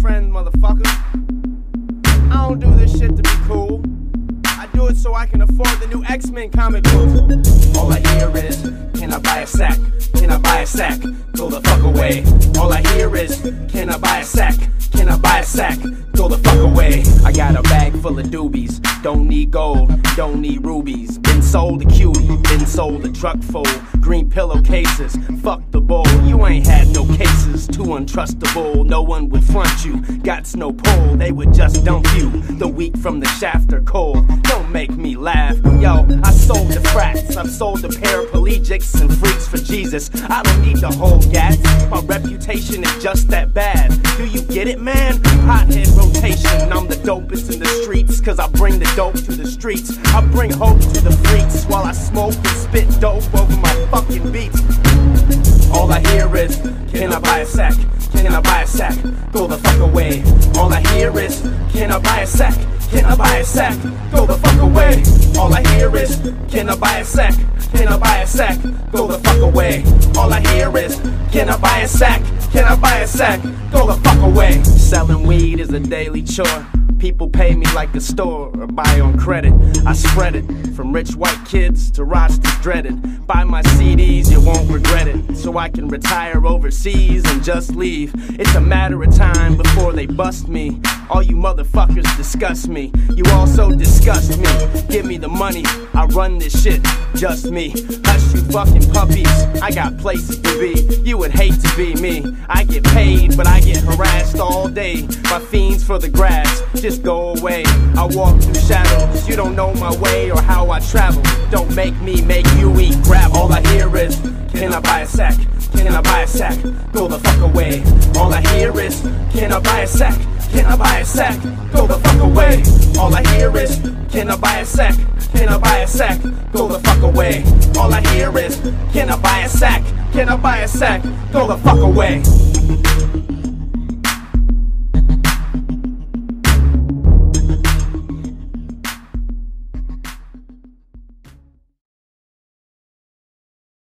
friend, motherfucker. I don't do this shit to be cool. I do it so I can afford the new X Men comic book. All I hear is, can I buy a sack? Can I buy a sack? Go the fuck away. All I hear is, can I buy a sack? Can I buy a sack? Go the fuck away. I got a bag full of doobies. Don't need gold, don't need rubies. Been sold a cutie, been sold a truck full. Green pillowcases, fuck the bowl. You ain't had no cases, too untrustable. No one would front you, got no pull. They would just dump you. The weak from the shaft are cold. Don't make me laugh. Yo, I sold the frats, I've sold the paraplegics and freaks for Jesus. I don't need the whole gas. My reputation is just that bad. Do you get it, man? Hothead rotation. I'm the dopest in the streets, cause I bring the dope to the streets. I bring hope to the freaks while I smoke and spit dope over my fucking beats. All I hear is, can I buy a sack? Can I buy a sack? Go the fuck away. All I hear is, can I buy a sack? Can I buy a sack? Go the fuck away. All I hear is, can I buy a sack? Can I buy a sack? Go the fuck away. All I hear is, can I buy a sack? Can I buy a sack? Go the fuck away. Selling weed is a daily chore. People pay me like a store or buy on credit. I spread it from rich white kids to rosters dreaded. Buy my CDs, you won't I can retire overseas and just leave. It's a matter of time before they bust me. All you motherfuckers disgust me. You also disgust me. Give me the money, I run this shit. Just me. Hush you fucking puppies. I got places to be. You would hate to be me. I get paid, but I get harassed all day by fiends for the grass. Just go away. I walk through shadows. You don't know my way or how I travel. Don't make me make you eat crap. All I hear is, can I buy a sack? Can I buy a sack? Go the fuck away. All I hear is, can I buy a sack? Can I buy a sack? Go the fuck away. All I hear is, can I buy a sack? Can I buy a sack? Go the fuck away. All I hear is, can I buy a sack? Can I buy a sack? Go the fuck away.